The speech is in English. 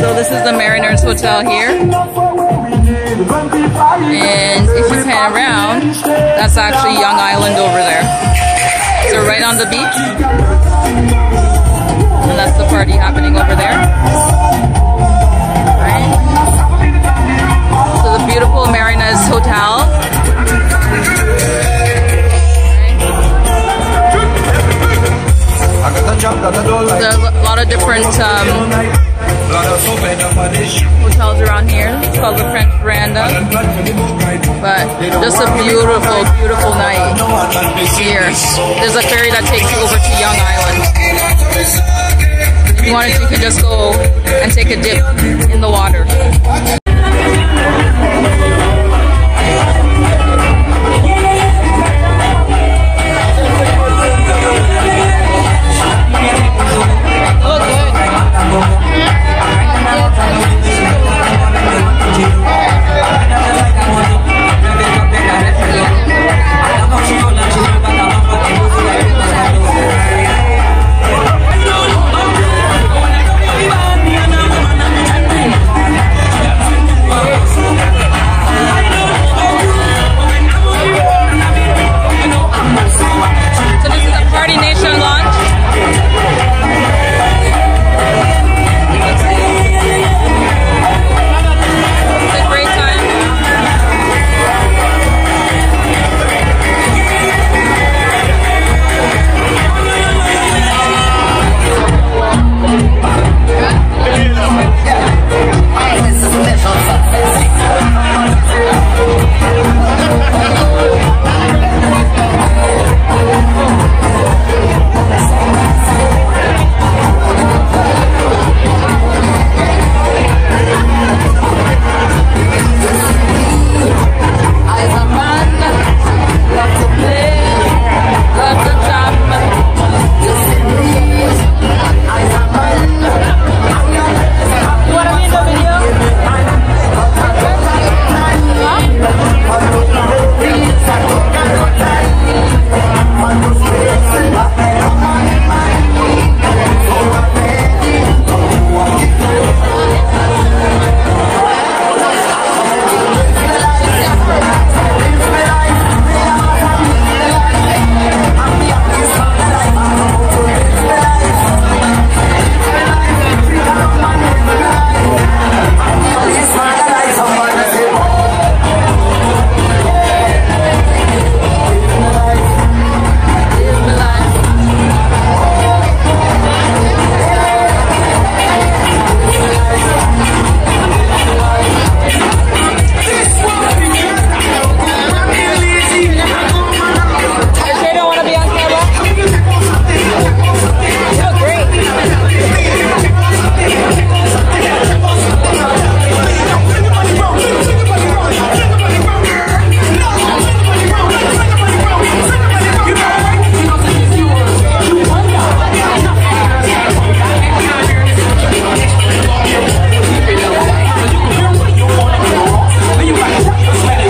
So this is the Mariners Hotel here. And if you pan around, that's actually Young Island over there. So right on the beach. And that's the party happening over there. Different um, hotels around here. It's called the French Veranda. But just a beautiful, beautiful night here. There's a ferry that takes you over to Young Island. If you wanted to, you could just go and take a dip in the water.